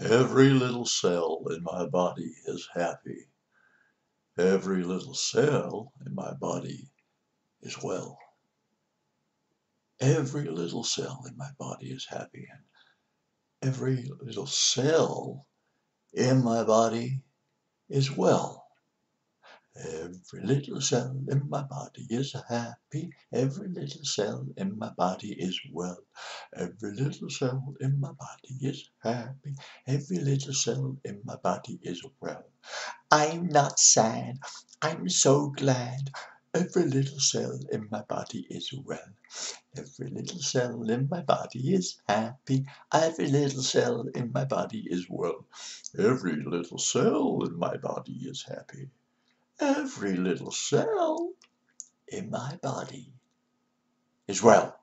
Every little cell in my body is happy. Every little cell in my body is well. Every little cell in my body is happy, and every little cell in my body is well. Every little cell in my body is happy. Every little cell in my body is well. Every little cell in my body is happy. Every little cell in my body is well. I'm not sad. I'm so glad. Every little cell in my body is well. Every little cell in my body is happy. Every little cell in my body is well. Every little cell in my body is happy. Every little cell in my body is well.